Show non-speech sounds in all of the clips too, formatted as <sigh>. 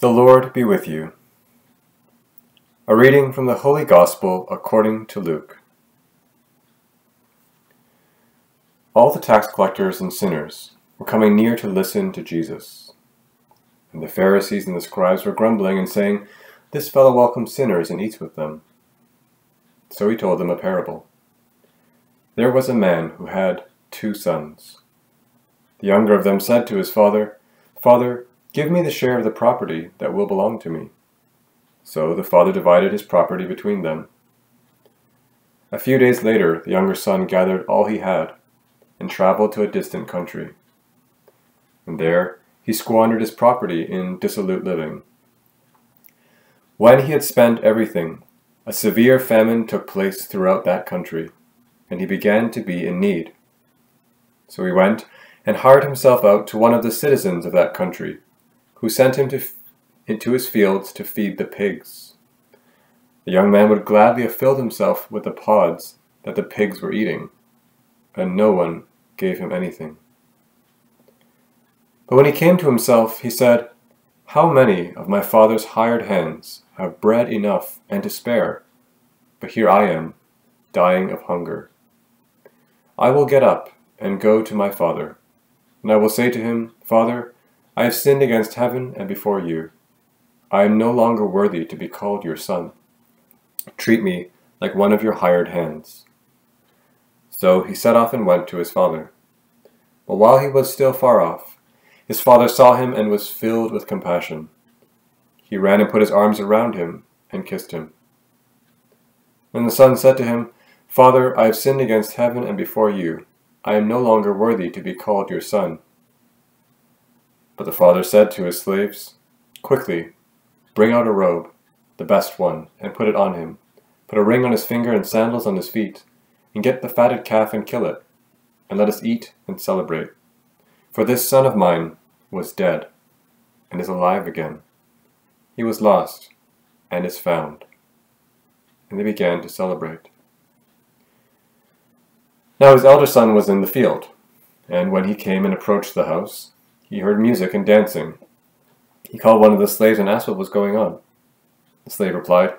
The Lord be with you. A reading from the Holy Gospel according to Luke. All the tax collectors and sinners were coming near to listen to Jesus. And the Pharisees and the scribes were grumbling and saying, This fellow welcomes sinners and eats with them. So he told them a parable. There was a man who had two sons. The younger of them said to his father, Father, Give me the share of the property that will belong to me. So the father divided his property between them. A few days later, the younger son gathered all he had and traveled to a distant country. And there he squandered his property in dissolute living. When he had spent everything, a severe famine took place throughout that country, and he began to be in need. So he went and hired himself out to one of the citizens of that country who sent him to, into his fields to feed the pigs. The young man would gladly have filled himself with the pods that the pigs were eating, and no one gave him anything. But when he came to himself, he said, How many of my father's hired hands have bread enough and to spare? But here I am, dying of hunger. I will get up and go to my father, and I will say to him, Father, I have sinned against heaven and before you. I am no longer worthy to be called your son. Treat me like one of your hired hands. So he set off and went to his father. But while he was still far off, his father saw him and was filled with compassion. He ran and put his arms around him and kissed him. Then the son said to him, Father, I have sinned against heaven and before you. I am no longer worthy to be called your son. But the father said to his slaves, Quickly, bring out a robe, the best one, and put it on him. Put a ring on his finger and sandals on his feet, and get the fatted calf and kill it, and let us eat and celebrate. For this son of mine was dead, and is alive again. He was lost, and is found. And they began to celebrate. Now his elder son was in the field, and when he came and approached the house, he heard music and dancing. He called one of the slaves and asked what was going on. The slave replied,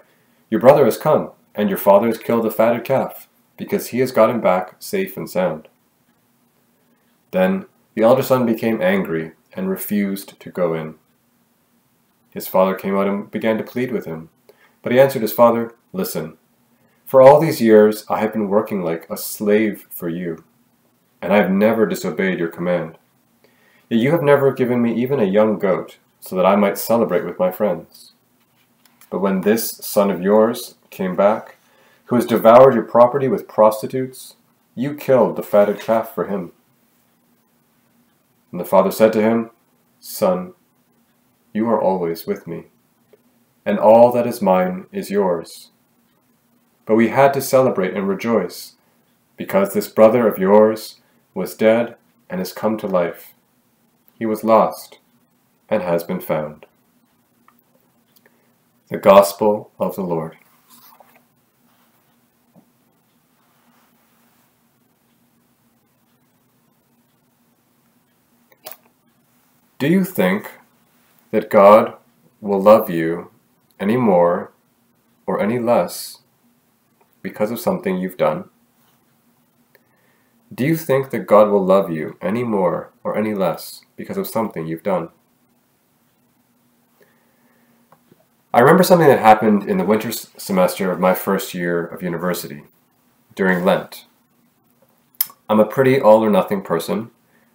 Your brother has come, and your father has killed the fatted calf, because he has got him back safe and sound. Then the elder son became angry and refused to go in. His father came out and began to plead with him. But he answered his father, Listen, for all these years I have been working like a slave for you, and I have never disobeyed your command. You have never given me even a young goat, so that I might celebrate with my friends. But when this son of yours came back, who has devoured your property with prostitutes, you killed the fatted calf for him. And the father said to him, Son, you are always with me, and all that is mine is yours. But we had to celebrate and rejoice, because this brother of yours was dead and has come to life he was lost and has been found. The Gospel of the Lord. Do you think that God will love you any more or any less because of something you've done? Do you think that God will love you any more or any less because of something you've done. I remember something that happened in the winter semester of my first year of university, during Lent. I'm a pretty all or nothing person,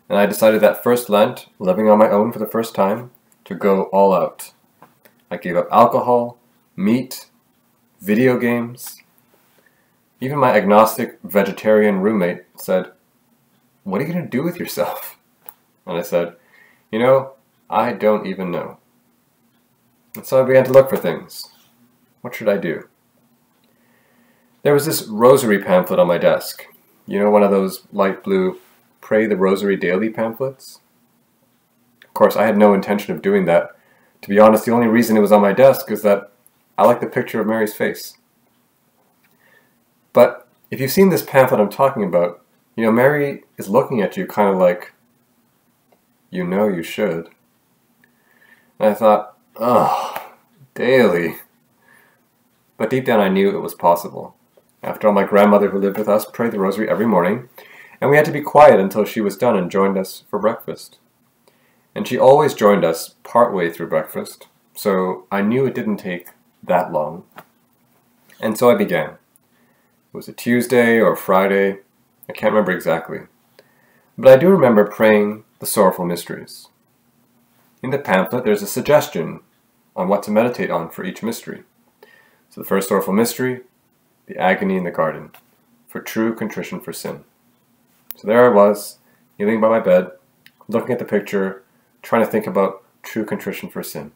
and I decided that first Lent, living on my own for the first time, to go all out. I gave up alcohol, meat, video games. Even my agnostic vegetarian roommate said, What are you going to do with yourself? And I said, You know, I don't even know. And so I began to look for things. What should I do? There was this rosary pamphlet on my desk. You know, one of those light blue Pray the Rosary Daily pamphlets? Of course, I had no intention of doing that. To be honest, the only reason it was on my desk is that I like the picture of Mary's face. But if you've seen this pamphlet I'm talking about, you know, Mary is looking at you kind of like, you know you should. And I thought, Ugh, daily. But deep down, I knew it was possible. After all, my grandmother, who lived with us, prayed the rosary every morning, and we had to be quiet until she was done and joined us for breakfast. And she always joined us partway through breakfast, so I knew it didn't take that long. And so I began. Was it Tuesday or Friday, I can't remember exactly. But I do remember praying the Sorrowful Mysteries. In the pamphlet, there's a suggestion on what to meditate on for each mystery. So the first sorrowful mystery, the agony in the garden, for true contrition for sin. So there I was, kneeling by my bed, looking at the picture, trying to think about true contrition for sin.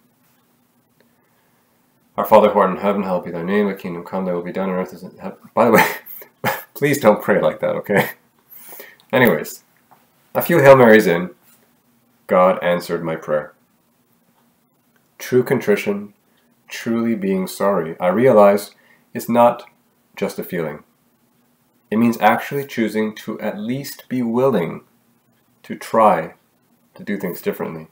Our Father who art in heaven, hallowed be thy name, thy kingdom come, thy will be done on earth as in heaven. By the way, <laughs> please don't pray like that, okay? Anyways, a few Hail Marys in, God answered my prayer. True contrition, truly being sorry, I realized is not just a feeling. It means actually choosing to at least be willing to try to do things differently.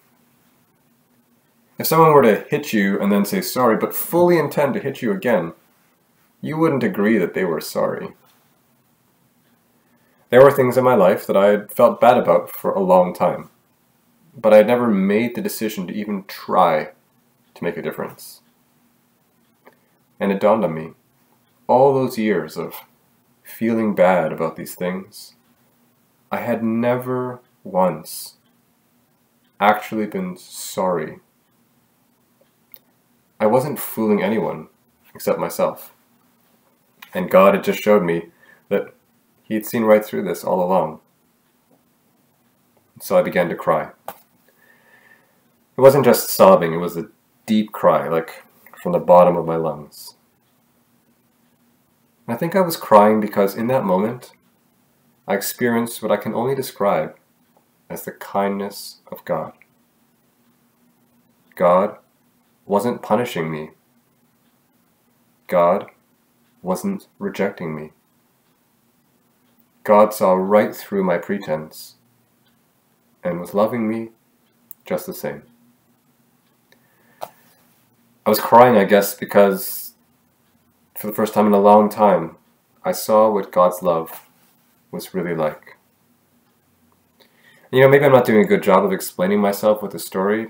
If someone were to hit you and then say sorry, but fully intend to hit you again, you wouldn't agree that they were sorry. There were things in my life that I had felt bad about for a long time, but I had never made the decision to even try to make a difference. And it dawned on me all those years of feeling bad about these things, I had never once actually been sorry. I wasn't fooling anyone except myself. And God had just showed me that He had seen right through this all along. So I began to cry. It wasn't just sobbing, it was a deep cry, like from the bottom of my lungs. I think I was crying because in that moment, I experienced what I can only describe as the kindness of God. God wasn't punishing me. God wasn't rejecting me. God saw right through my pretense and was loving me just the same. I was crying, I guess, because for the first time in a long time, I saw what God's love was really like. You know, maybe I'm not doing a good job of explaining myself with the story.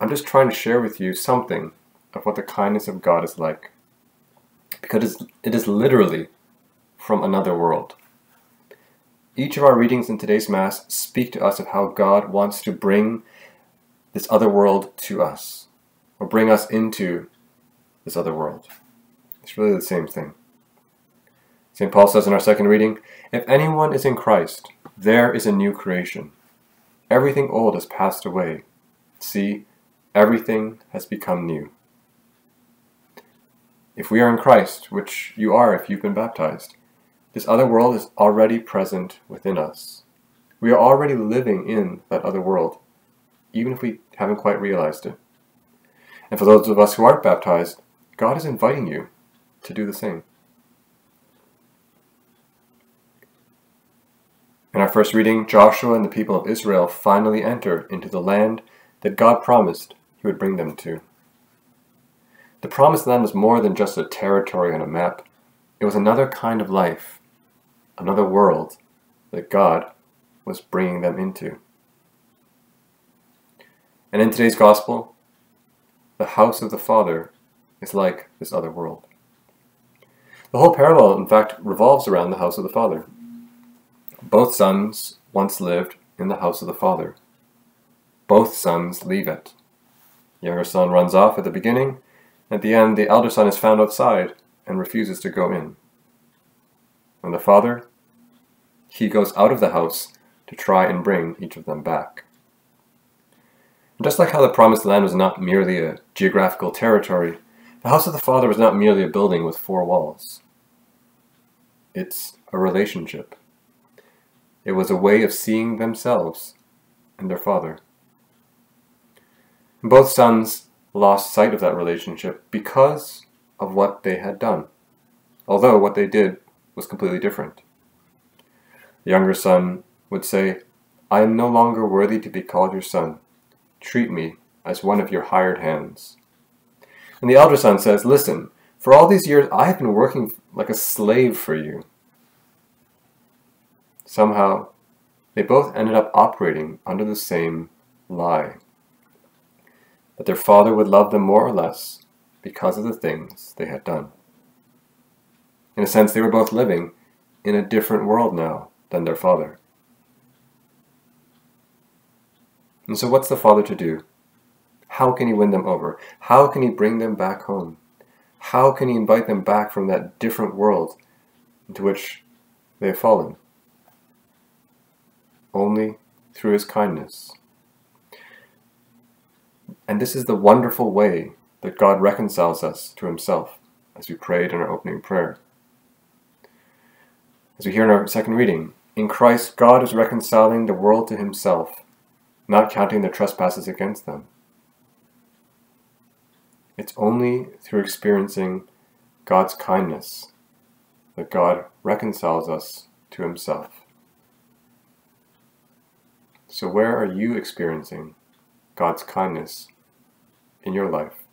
I'm just trying to share with you something of what the kindness of God is like. Because it is literally from another world. Each of our readings in today's Mass speak to us of how God wants to bring this other world to us or bring us into this other world. It's really the same thing. St. Paul says in our second reading If anyone is in Christ, there is a new creation. Everything old has passed away. See, everything has become new. If we are in Christ, which you are if you've been baptized, this other world is already present within us. We are already living in that other world, even if we haven't quite realized it. And for those of us who aren't baptized, God is inviting you to do the same. In our first reading, Joshua and the people of Israel finally enter into the land that God promised he would bring them to. The promised land was more than just a territory on a map. It was another kind of life, another world that God was bringing them into. And in today's gospel, the house of the Father is like this other world. The whole parable, in fact, revolves around the house of the Father. Both sons once lived in the house of the Father. Both sons leave it. Younger son runs off at the beginning. At the end, the elder son is found outside and refuses to go in. And the father, he goes out of the house to try and bring each of them back. Just like how the Promised Land was not merely a geographical territory, the House of the Father was not merely a building with four walls. It's a relationship. It was a way of seeing themselves and their Father. Both sons lost sight of that relationship because of what they had done, although what they did was completely different. The younger son would say, I am no longer worthy to be called your son Treat me as one of your hired hands. And the elder son says, Listen, for all these years I have been working like a slave for you. Somehow, they both ended up operating under the same lie that their father would love them more or less because of the things they had done. In a sense, they were both living in a different world now than their father. And so, what's the father to do? How can he win them over? How can he bring them back home? How can he invite them back from that different world into which they have fallen? Only through his kindness. And this is the wonderful way that God reconciles us to himself, as we prayed in our opening prayer. As we hear in our second reading, in Christ, God is reconciling the world to himself, not counting their trespasses against them. It's only through experiencing God's kindness that God reconciles us to himself. So, where are you experiencing God's kindness in your life?